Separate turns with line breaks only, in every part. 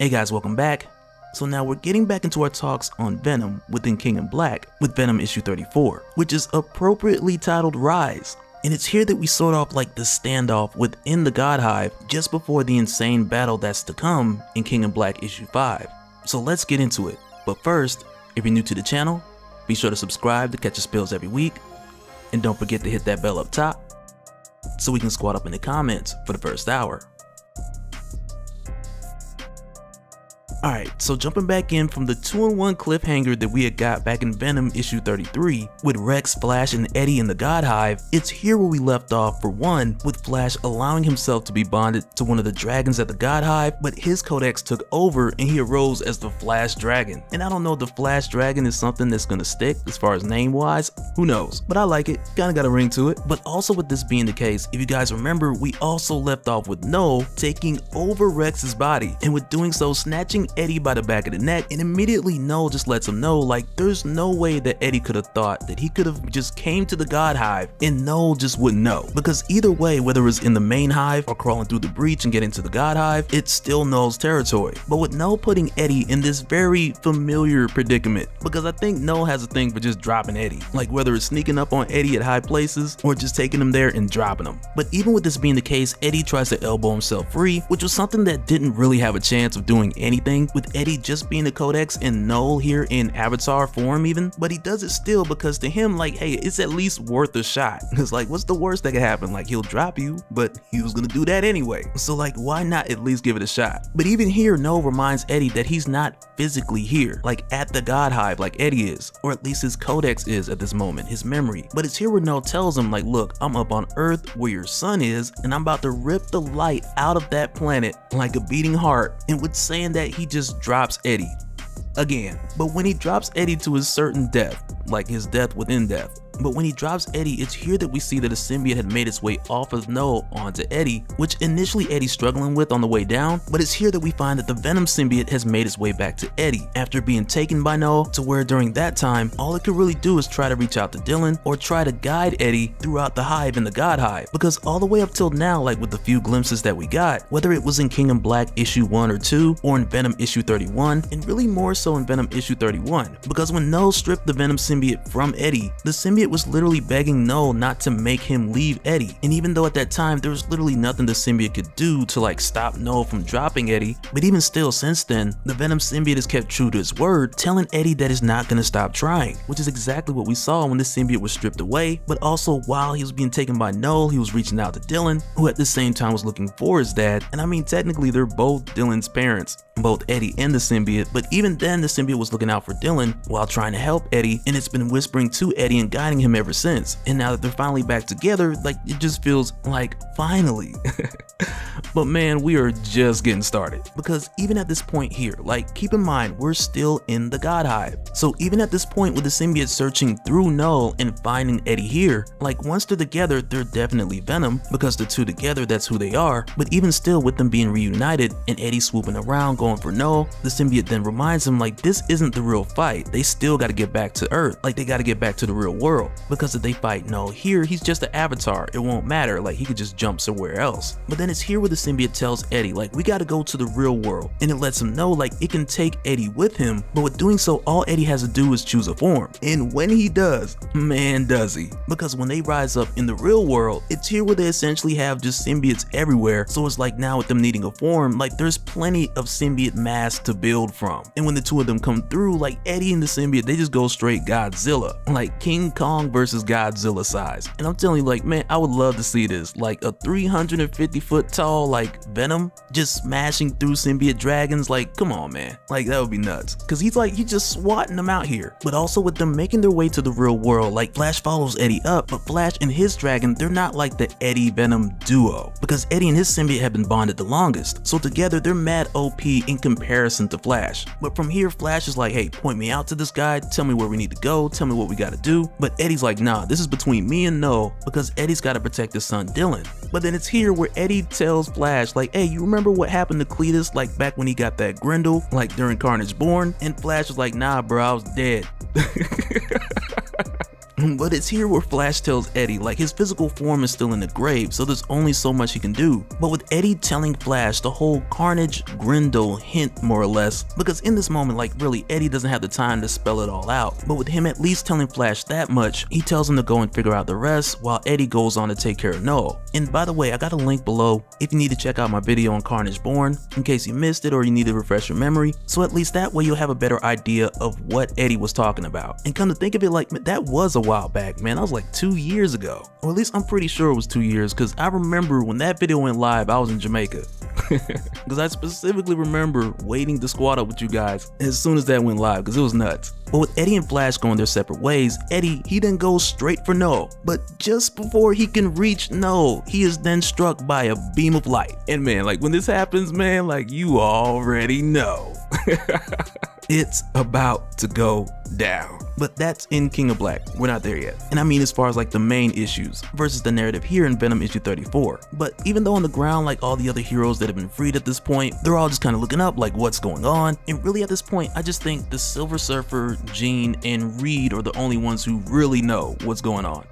Hey guys, welcome back. So now we're getting back into our talks on Venom within King in Black with Venom issue 34, which is appropriately titled Rise. And it's here that we sort off like the standoff within the God Hive just before the insane battle that's to come in King in Black issue 5. So let's get into it. But first, if you're new to the channel, be sure to subscribe to catch the spills every week. And don't forget to hit that bell up top so we can squat up in the comments for the first hour. Alright, so jumping back in from the 2-in-1 cliffhanger that we had got back in Venom issue 33, with Rex, Flash, and Eddie in the God Hive, it's here where we left off for one, with Flash allowing himself to be bonded to one of the dragons at the God Hive, but his codex took over and he arose as the Flash Dragon. And I don't know if the Flash Dragon is something that's gonna stick as far as name wise, who knows, but I like it, kinda got a ring to it. But also with this being the case, if you guys remember, we also left off with Knull taking over Rex's body, and with doing so snatching Eddie by the back of the neck and immediately Knull just lets him know like there's no way that Eddie could have thought that he could have just came to the God Hive and Knull just wouldn't know. Because either way whether it's in the main hive or crawling through the breach and getting to the God Hive it's still Knull's territory. But with Knull putting Eddie in this very familiar predicament because I think Knull has a thing for just dropping Eddie. Like whether it's sneaking up on Eddie at high places or just taking him there and dropping him. But even with this being the case Eddie tries to elbow himself free which was something that didn't really have a chance of doing anything with Eddie just being the codex and Knull here in avatar form even, but he does it still because to him like hey it's at least worth a shot. It's like what's the worst that could happen like he'll drop you but he was gonna do that anyway so like why not at least give it a shot. But even here Knull reminds Eddie that he's not physically here like at the God Hive like Eddie is or at least his codex is at this moment his memory but it's here where Knull tells him like look I'm up on earth where your sun is and I'm about to rip the light out of that planet like a beating heart and with saying that he just drops Eddie again. But when he drops Eddie to his certain death, like his death within death, but when he drops Eddie, it's here that we see that a symbiote had made its way off of Knull onto Eddie, which initially Eddie's struggling with on the way down, but it's here that we find that the Venom symbiote has made its way back to Eddie after being taken by Knull to where during that time, all it could really do is try to reach out to Dylan or try to guide Eddie throughout the hive and the God Hive, because all the way up till now, like with the few glimpses that we got, whether it was in King in Black issue 1 or 2, or in Venom issue 31, and really more so in Venom issue 31, because when Knull stripped the Venom symbiote from Eddie, the symbiote was literally begging Knull not to make him leave Eddie. And even though at that time there was literally nothing the symbiote could do to like stop Knull from dropping Eddie, but even still since then, the Venom symbiote has kept true to his word, telling Eddie that he's not gonna stop trying, which is exactly what we saw when the symbiote was stripped away, but also while he was being taken by Knull, he was reaching out to Dylan, who at the same time was looking for his dad, and I mean technically they're both Dylan's parents, both Eddie and the symbiote, but even then the symbiote was looking out for Dylan while trying to help Eddie, and it's been whispering to Eddie and guiding him ever since. And now that they're finally back together, like it just feels like finally. but man, we are just getting started. Because even at this point here, like keep in mind, we're still in the God Hive. So even at this point with the symbiote searching through Knull and finding Eddie here, like once they're together, they're definitely Venom because the two together, that's who they are. But even still with them being reunited and Eddie swooping around going for Knull, the symbiote then reminds him like this isn't the real fight. They still got to get back to Earth. Like they got to get back to the real world. Because if they fight Knull here, he's just an avatar. It won't matter. Like he could just jump somewhere else. But then it's here where the symbiote tells Eddie like we got to go to the real world. And it lets him know like it can take Eddie with him. But with doing so, all Eddie has to do is choose a form. And when he does, man does he. Because when they rise up in the real world, it's here where they essentially have just symbiotes everywhere. So it's like now with them needing a form, like there's plenty of symbiote mass to build from. And when the two of them come through, like Eddie and the symbiote, they just go straight Godzilla. Like King Kong versus Godzilla size. And I'm telling you like, man, I would love to see this. Like a 350 foot tall, like Venom just smashing through symbiote dragons. Like, come on, man. Like that would be nuts. Cause he's like, he's just swatting them out here. But also with them making their way to the real world, like Flash follows Eddie up, but Flash and his dragon, they're not like the Eddie Venom duo. Because Eddie and his symbiote have been bonded the longest. So together they're mad OP in comparison to Flash. But from here, Flash is like, hey, point me out to this guy, tell me where we need to go, tell me what we gotta do. But Eddie's like, nah, this is between me and Knull because Eddie's gotta protect his son Dylan. But then it's here where Eddie tells Flash, like, hey, you remember what happened to Cletus, like back when he got that Grendel, like during Carnage Born? And Flash was like, nah, bro, I was dead. But it's here where Flash tells Eddie like his physical form is still in the grave, so there's only so much he can do. But with Eddie telling Flash the whole Carnage Grendel hint more or less, because in this moment like really Eddie doesn't have the time to spell it all out. But with him at least telling Flash that much, he tells him to go and figure out the rest while Eddie goes on to take care of Knull. And by the way, I got a link below if you need to check out my video on Carnage Born in case you missed it or you need to refresh your memory, so at least that way you'll have a better idea of what Eddie was talking about. And come to think of it like that was a while back, man. That was like two years ago. Or at least I'm pretty sure it was two years because I remember when that video went live, I was in Jamaica. Because I specifically remember waiting to squat up with you guys as soon as that went live because it was nuts. But with Eddie and Flash going their separate ways, Eddie, he then goes straight for Knull. But just before he can reach Knull, he is then struck by a beam of light. And man, like when this happens, man, like you already know. it's about to go down. But that's in King in Black, we're not there yet. And I mean as far as like the main issues versus the narrative here in Venom issue 34. But even though on the ground like all the other heroes that have been freed at this point, they're all just kind of looking up like what's going on. And really at this point, I just think the Silver Surfer, Jean, and Reed are the only ones who really know what's going on.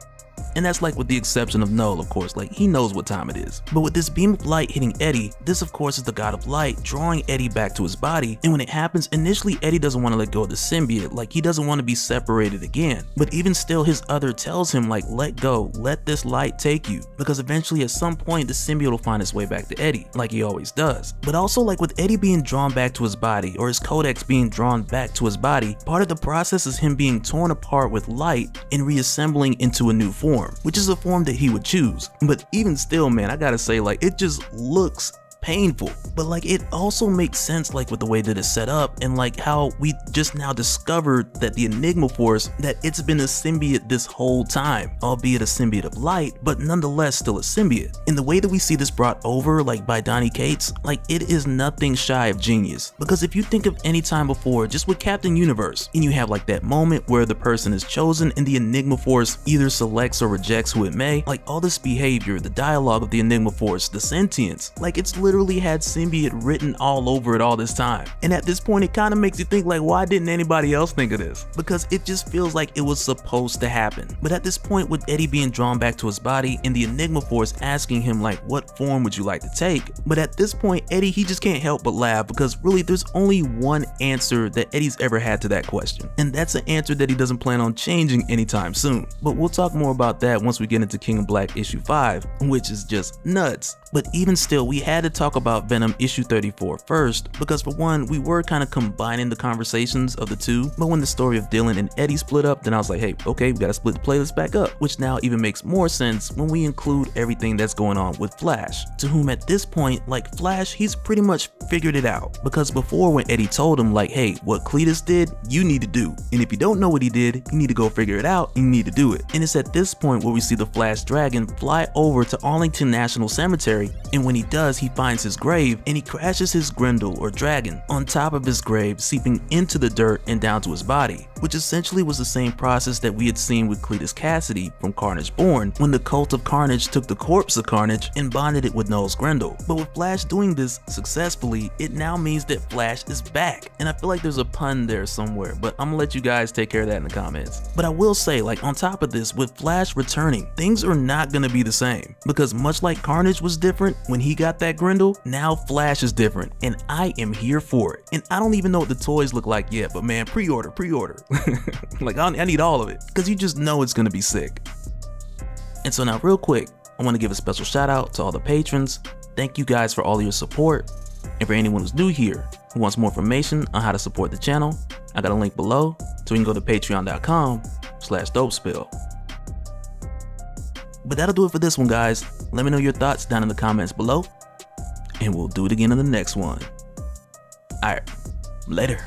And that's like with the exception of Knull, of course, like he knows what time it is. But with this beam of light hitting Eddie, this of course is the god of light drawing Eddie back to his body. And when it happens, initially Eddie doesn't want to let go of the symbiote, like he doesn't want to be separated again. But even still, his other tells him like, let go, let this light take you. Because eventually at some point, the symbiote will find its way back to Eddie, like he always does. But also like with Eddie being drawn back to his body, or his codex being drawn back to his body, part of the process is him being torn apart with light and reassembling into a new form which is a form that he would choose. But even still, man, I gotta say, like, it just looks painful. But like it also makes sense like with the way that it's set up and like how we just now discovered that the Enigma Force, that it's been a symbiote this whole time, albeit a symbiote of light, but nonetheless still a symbiote. In the way that we see this brought over like by Donny Cates, like it is nothing shy of genius. Because if you think of any time before, just with Captain Universe, and you have like that moment where the person is chosen and the Enigma Force either selects or rejects who it may, like all this behavior, the dialogue of the Enigma Force, the sentience, like it's literally literally had symbiote written all over it all this time. And at this point, it kind of makes you think like, why didn't anybody else think of this? Because it just feels like it was supposed to happen. But at this point, with Eddie being drawn back to his body and the Enigma Force asking him like, what form would you like to take? But at this point, Eddie, he just can't help but laugh because really there's only one answer that Eddie's ever had to that question. And that's an answer that he doesn't plan on changing anytime soon. But we'll talk more about that once we get into King in Black issue 5, which is just nuts. But even still, we had to talk about Venom issue 34 first, because for one, we were kind of combining the conversations of the two, but when the story of Dylan and Eddie split up, then I was like, hey, okay, we gotta split the playlist back up, which now even makes more sense when we include everything that's going on with Flash, to whom at this point, like Flash, he's pretty much figured it out, because before when Eddie told him like, hey, what Cletus did, you need to do, and if you don't know what he did, you need to go figure it out, you need to do it. And it's at this point where we see the Flash Dragon fly over to Arlington National Cemetery and when he does, he finds his grave and he crashes his Grendel or dragon on top of his grave, seeping into the dirt and down to his body, which essentially was the same process that we had seen with Cletus Kasady from Carnage Born when the cult of Carnage took the corpse of Carnage and bonded it with Knull's Grendel. But with Flash doing this successfully, it now means that Flash is back. And I feel like there's a pun there somewhere, but I'm gonna let you guys take care of that in the comments. But I will say, like on top of this, with Flash returning, things are not gonna be the same because much like Carnage was different different when he got that Grendel, now Flash is different, and I am here for it. And I don't even know what the toys look like yet, but man, pre-order, pre-order. like, I need all of it, because you just know it's gonna be sick. And so now real quick, I wanna give a special shout out to all the patrons. Thank you guys for all your support. And for anyone who's new here, who wants more information on how to support the channel, I got a link below, so you can go to patreon.com slash dopespill. But that'll do it for this one, guys. Let me know your thoughts down in the comments below, and we'll do it again in the next one. Alright, later.